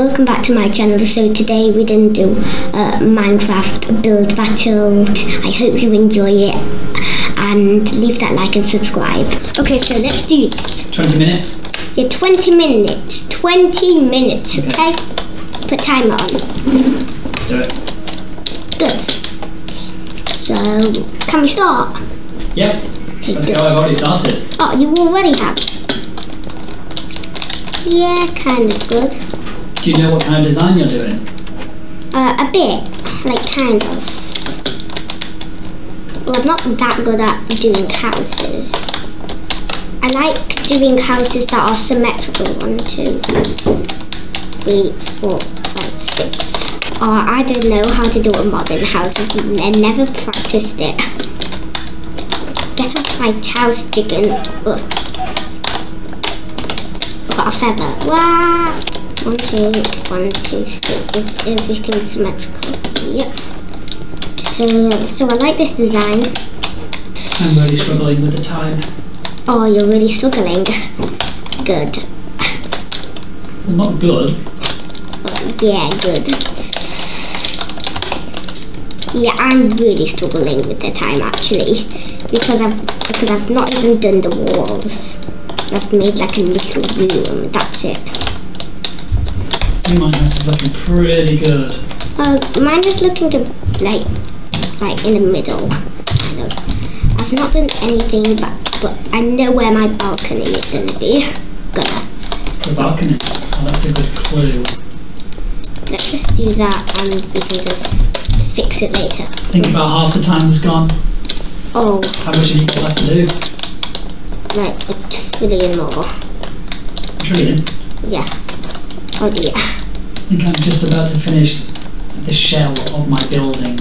welcome back to my channel. So today we didn't do uh, Minecraft build battle. I hope you enjoy it and leave that like and subscribe. Okay, so let's do this. 20 minutes. Yeah, 20 minutes. 20 minutes, okay? Put timer on. Let's do it. Good. So, can we start? Yep. Okay, Let's good. go. I've already started. Oh, you already have. Yeah, kind of good. Do you know what kind of design you're doing? Uh, a bit, like kind of. Well, I'm not that good at doing houses. I like doing houses that are symmetrical. One, two, three, four, five, six. Oh, I don't know how to do a modern house. I never practiced it. Get off my house, chicken. Ugh. I've got a feather. Wow. One, two, one, two, three. Is everything symmetrical? Yep. So, so I like this design. I'm really struggling with the time. Oh, you're really struggling. Good. Well, not good. Oh, yeah, good. Yeah, I'm really struggling with the time actually, because I've because I've not even done the walls. I've made like a little room. That's it. I think my house is looking pretty good. Uh, mine is looking like like in the middle. Kind of. I've not done anything, but but I know where my balcony is gonna be. Gonna. The balcony. Oh, that's a good clue. Let's just do that, and we can just fix it later. I think about half the time has gone. Oh, How much have you got left to do? like a trillion more. A trillion. Yeah. Oh dear. I think I'm just about to finish the shell of my building.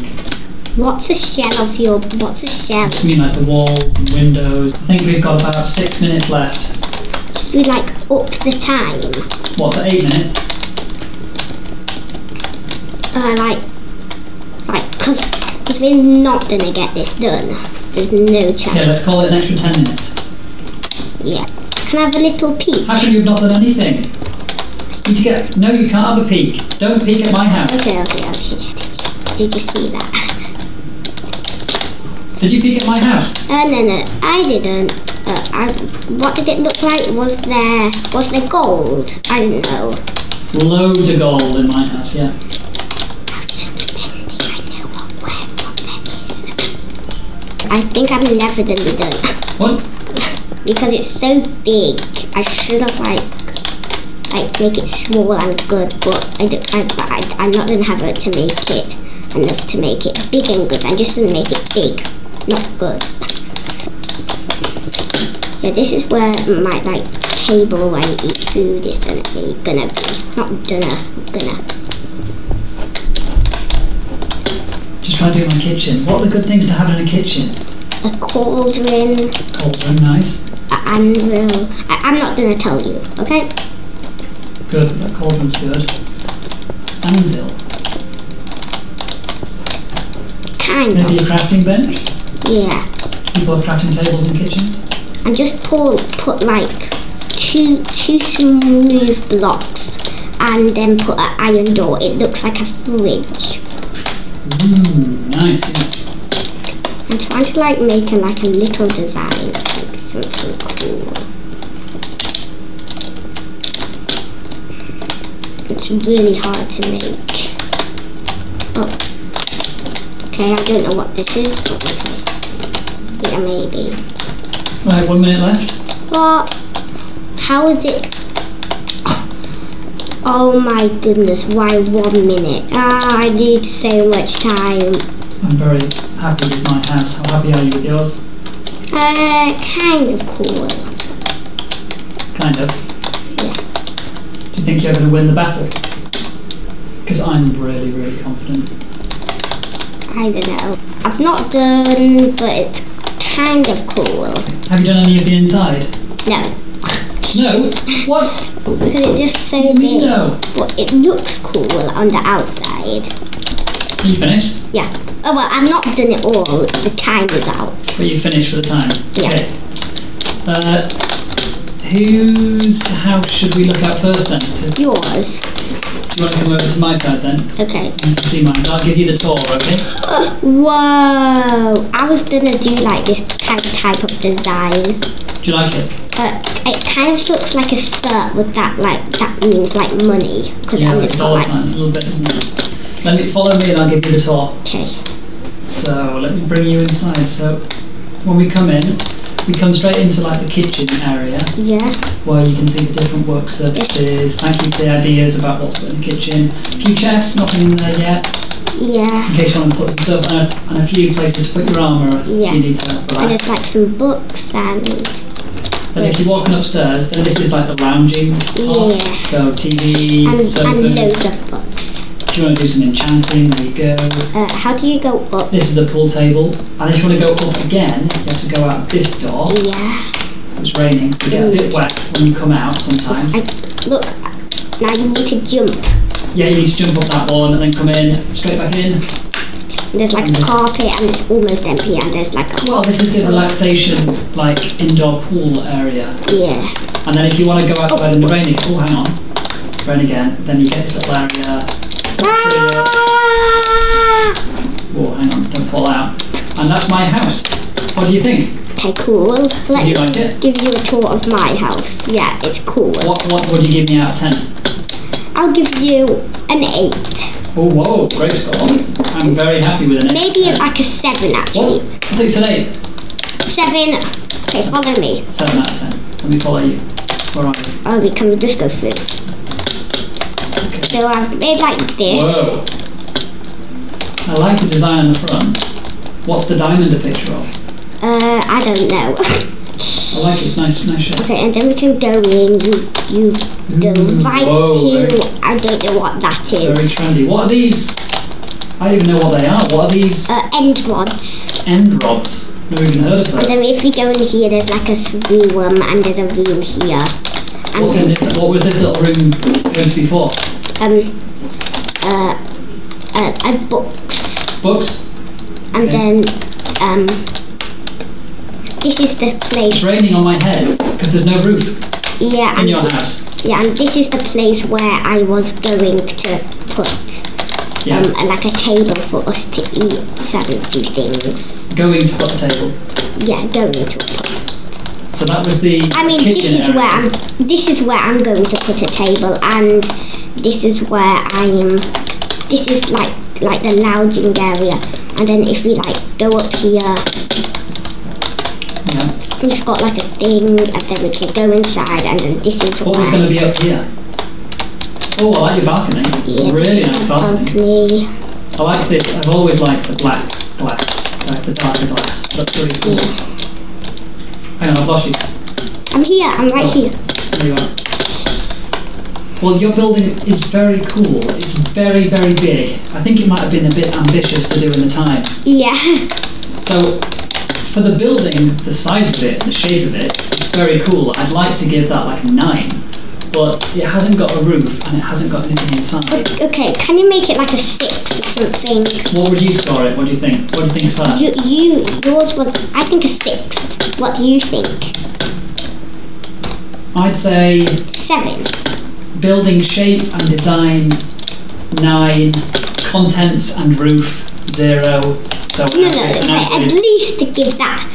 What's the shell of your? What's the shell? I mean like the walls and windows. I think we've got about six minutes left. Should we like up the time? What, to eight minutes? Uh, like, like, cause if we're not gonna get this done, there's no chance. Okay, chance. let's call it an extra ten minutes. Yeah. Can I have a little peek? How come you've not done anything? You get, no, you can't have a peek. Don't peek at my house. Okay, okay, okay. Did you see that? Did you peek at my house? Uh, no, no, I didn't. Uh, I, what did it look like? Was there was there gold? I don't know. Loads of gold in my house, yeah. I'm just pretending I know what where what there is. I think I'm never gonna be done What? because it's so big. I should have like like make it small and good, but I, do, I, but I I'm not gonna have it to make it enough to make it big and good. I'm just gonna make it big, not good. Yeah, this is where my like table where I eat food is gonna be gonna be not gonna gonna. Just trying to do my kitchen. What are the good things to have in a kitchen? A cauldron, Cauldron, nice. a anvil. I, I'm not gonna tell you, okay? Good, that cauldron's good. Anvil. Kind of. Maybe a crafting bench? Yeah. People have crafting tables in kitchens. And just pull put like two two smooth blocks and then put an iron door. It looks like a fridge. Ooh, nice, yeah. I'm trying to like make a like a little design, like something cool. It's really hard to make. Oh. Okay, I don't know what this is, but okay. Yeah, maybe. Right, one minute left. What? How is it? Oh my goodness, why one minute? Ah, I need so much time. I'm very happy with my house. How happy are you with yours? Uh, kind of cool. Kind of. Do you think you're going to win the battle? Because I'm really, really confident. I don't know. I've not done, but it's kind of cool. Have you done any of the inside? No. No. What? Because it's just so What big. no? But it looks cool on the outside. Are you finished? Yeah. Oh well, I've not done it all. The time is out. Are you finished for the time? Yeah. Okay. Uh, whose house should we look at first then? To- Yours. you want to come over to my side then? Okay. You can see mine. I'll give you the tour, okay? Oh, whoa! I was gonna do like this type type of design. Do you like it? But it kind of looks like a shirt with that like that means like money because Yeah, I'm with just dollar like sign, a little bit, isn't it? Let me follow me and I'll give you the tour. okay So let me bring you inside. So when we come in, we come straight into like the kitchen area yeah where you can see the different work surfaces. Thank you for the ideas about what's in the kitchen. A few chests, nothing in there yet, yeah in case you want to put stuff, and a, and a few places to put your armour Yeah. if you need to and relax. there's like some books and Then if you're walking upstairs, then this is like the lounging part. Yeah. So TV, and, and sofas. loads of books. If you want to do some enchanting, there you go. Uh, how do you go up? This is a pool table, and if you want to go up again, you have to go out this door. Yeah. It's raining, so you get a bit wet when you come out sometimes. I, look, now you need to jump. Yeah, you need to jump up that one and then come in, straight back in. There's like And a carpet and it's almost empty and there's like a Well, this is the relaxation, like indoor pool area. yeah. And then if you want to go outside in the rain, oh, hang on, rain again, then you get this little area. Up. Ah! Hang on, don't fall out. And that's my house. What do you think? Okay, cool. Let you like it? give you a tour of my house. Yeah, it's cool. What what would you give me out of 10? I'll give you an eight. Oh, whoa, great score. I'm very happy with an 8. Maybe like a seven actually. What? I think it's an 8. Seven. Okay, follow me. 7 out of 10. Let me follow you. Where are you? Oh, we can just go through. Okay. So I've made like this. Whoa. I like the design on the front. What's the diamond a picture of? Uh, I don't know. I like it, it's nice, nice shape. okay, and then we can go in. You, you go Mm, right whoa, to. very- I don't know what that is. Very trendy. What are these? I don't even know what they are. What are these Uh, end rods. end rods? Never even heard of And then those. if we go in here, there's like a room, and there's a room here. What's in this? What was this little room going to be for? um, uh, uh, uh, books, Books? and Okay. then um, this is the place. It's raining on my head because there's no roof Yeah, in and your thi- house. yeah, and this is the place where I was going to put Yeah. um, like a table for us to eat and do things. Going to put a table. Yeah, going to. Put. So that was the I mean, this is area. where I'm. This is where I'm going to put a table, and this is where I'm. This is like like the lounging area, and then if we like go up here, Yeah. we've got like a thing, and then we can go inside, and then this is What was going to be up here? Oh, I like your balcony. yeah, really nice balcony. balcony. I like this. I've always liked the black glass, like the darker glass. That's really cool. Yeah. Hang on, I've lost you. I'm here. I'm right Oh. here. There you are. Well, your building is very cool. It's very, very big. I think it might have been a bit ambitious to do in the time. Yeah. So, for the building, the size of it, the shape of it, it's very cool. I'd like to give that like a nine, but it hasn't got a roof and it hasn't got anything inside. Okay. Can you make it like a six or something? What would you score it? What do you think? What do you think's fair? You, you, yours was. I think a six. What do you think? I'd say Seven. building shape and design nine, Contents and roof zero. So No, no, at least to give that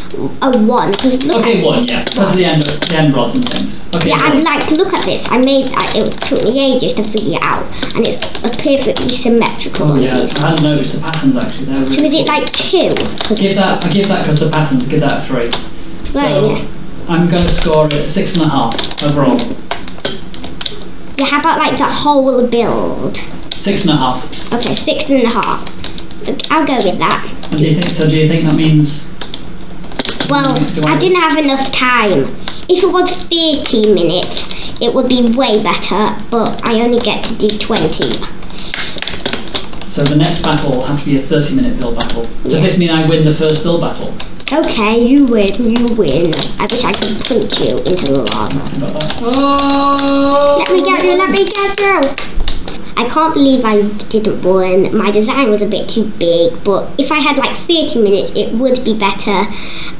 a one. Because look Okay, at one, yeah, because of the end, the end rods and things. Okay, Yeah, and like, look at this. I made that. It took me ages to figure it out, and it's a perfectly symmetrical Oh one. yeah. I hadn't noticed the patterns actually. They're So really is it like two? 'Cause- Give that. I give that because the patterns. Give that a three. So yeah. I'm going to score it six and a half overall. yeah, how about like the whole build? Six and a half. Okay, six and a half. Okay, I'll go with that. And do you think? So do you think that means? Well, Do I didn't have enough time. If it was 30 minutes, it would be way better, but I only get to do 20. So the next battle will have to be a 30-minute build battle. Does Yeah. this mean I win the first build battle? Okay, you win, you win. I wish I could punch you into the lava. How about that? Oh! Let me get you, let me get you! I can't believe I didn't win. My design was a bit too big, but if I had like 30 minutes, it would be better.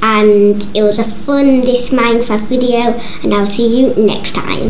And it was a fun, this Minecraft video, and I'll see you next time.